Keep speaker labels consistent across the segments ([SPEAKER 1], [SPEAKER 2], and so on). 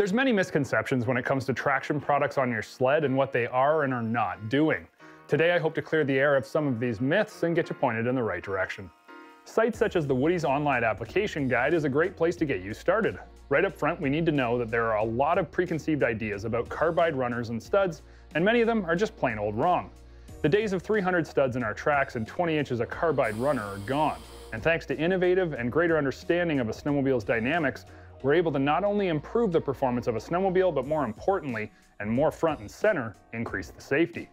[SPEAKER 1] There's many misconceptions when it comes to traction products on your sled and what they are and are not doing. Today I hope to clear the air of some of these myths and get you pointed in the right direction. Sites such as the Woody's online application guide is a great place to get you started. Right up front, we need to know that there are a lot of preconceived ideas about carbide runners and studs, and many of them are just plain old wrong. The days of 300 studs in our tracks and 20 inches of carbide runner are gone, and thanks to innovative and greater understanding of a snowmobile's dynamics, we're able to not only improve the performance of a snowmobile, but more importantly, and more front and center, increase the safety.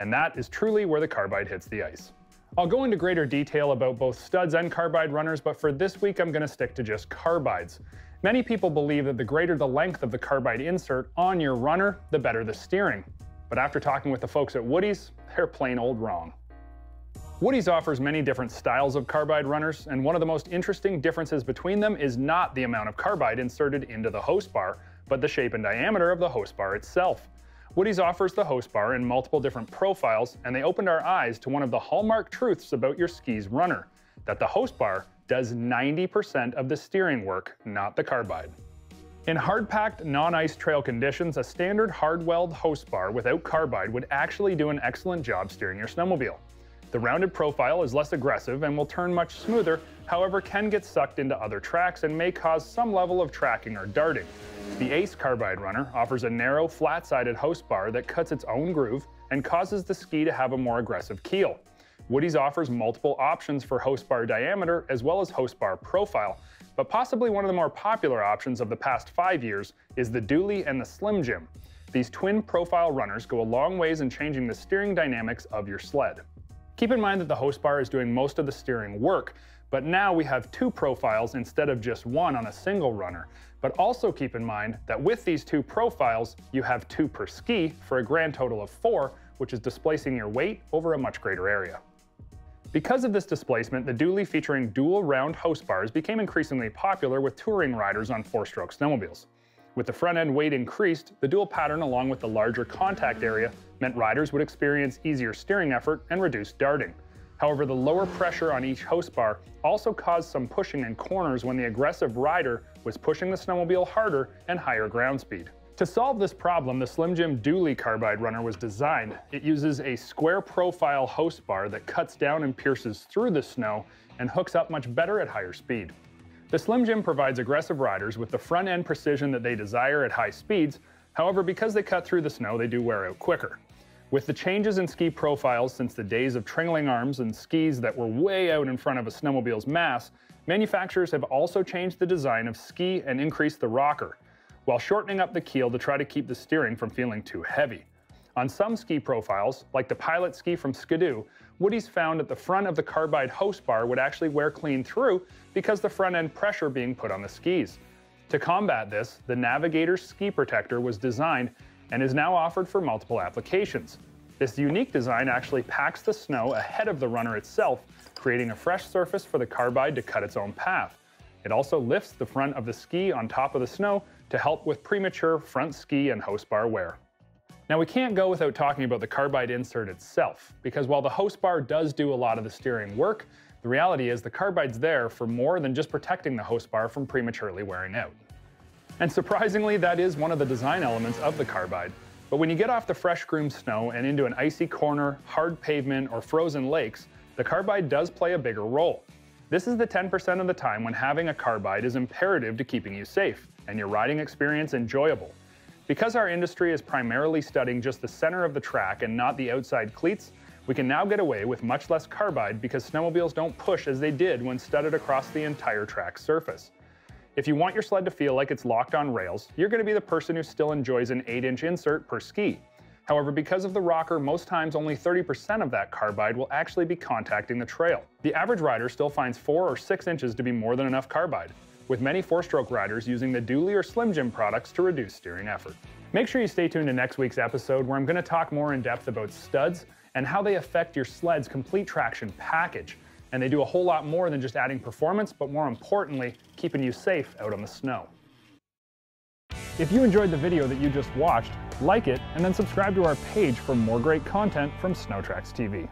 [SPEAKER 1] And that is truly where the carbide hits the ice. I'll go into greater detail about both studs and carbide runners, but for this week I'm going to stick to just carbides. Many people believe that the greater the length of the carbide insert on your runner, the better the steering. But after talking with the folks at Woody's, they're plain old wrong. Woody's offers many different styles of carbide runners, and one of the most interesting differences between them is not the amount of carbide inserted into the host bar, but the shape and diameter of the host bar itself. Woody's offers the host bar in multiple different profiles, and they opened our eyes to one of the hallmark truths about your ski's runner, that the host bar does 90% of the steering work, not the carbide. In hard-packed, non-ice trail conditions, a standard hard-weld host bar without carbide would actually do an excellent job steering your snowmobile. The rounded profile is less aggressive and will turn much smoother, however can get sucked into other tracks and may cause some level of tracking or darting. The Ace Carbide Runner offers a narrow, flat-sided host bar that cuts its own groove and causes the ski to have a more aggressive keel. Woody's offers multiple options for host bar diameter as well as host bar profile, but possibly one of the more popular options of the past five years is the Dually and the Slim Jim. These twin profile runners go a long ways in changing the steering dynamics of your sled. Keep in mind that the host bar is doing most of the steering work, but now we have two profiles instead of just one on a single runner. But also keep in mind that with these two profiles, you have two per ski for a grand total of four, which is displacing your weight over a much greater area. Because of this displacement, the dually featuring dual round host bars became increasingly popular with touring riders on four-stroke snowmobiles. With the front end weight increased, the dual pattern along with the larger contact area meant riders would experience easier steering effort and reduced darting. However, the lower pressure on each host bar also caused some pushing in corners when the aggressive rider was pushing the snowmobile harder and higher ground speed. To solve this problem, the Slim Jim Dually carbide runner was designed. It uses a square profile host bar that cuts down and pierces through the snow and hooks up much better at higher speed. The Slim Jim provides aggressive riders with the front end precision that they desire at high speeds, however because they cut through the snow they do wear out quicker. With the changes in ski profiles since the days of trailing arms and skis that were way out in front of a snowmobile's mass, manufacturers have also changed the design of ski and increased the rocker, while shortening up the keel to try to keep the steering from feeling too heavy. On some ski profiles, like the Pilot ski from Ski-Doo, Woody's found that the front of the carbide host bar would actually wear clean through because the front end pressure being put on the skis. To combat this, the Navigator ski protector was designed and is now offered for multiple applications. This unique design actually packs the snow ahead of the runner itself, creating a fresh surface for the carbide to cut its own path. It also lifts the front of the ski on top of the snow to help with premature front ski and host bar wear. Now we can't go without talking about the carbide insert itself, because while the host bar does do a lot of the steering work, the reality is the carbide's there for more than just protecting the host bar from prematurely wearing out. And surprisingly, that is one of the design elements of the carbide. But when you get off the fresh groomed snow and into an icy corner, hard pavement, or frozen lakes, the carbide does play a bigger role. This is the 10% of the time when having a carbide is imperative to keeping you safe and your riding experience enjoyable. Because our industry is primarily studding just the center of the track and not the outside cleats, we can now get away with much less carbide because snowmobiles don't push as they did when studded across the entire track surface. If you want your sled to feel like it's locked on rails, you're going to be the person who still enjoys an 8-inch insert per ski. However, because of the rocker, most times only 30% of that carbide will actually be contacting the trail. The average rider still finds 4 or 6 inches to be more than enough carbide with many four-stroke riders using the Dually or Slim Jim products to reduce steering effort. Make sure you stay tuned to next week's episode where I'm going to talk more in depth about studs and how they affect your sled's complete traction package. And they do a whole lot more than just adding performance, but more importantly, keeping you safe out on the snow. If you enjoyed the video that you just watched, like it and then subscribe to our page for more great content from SnowTrax TV.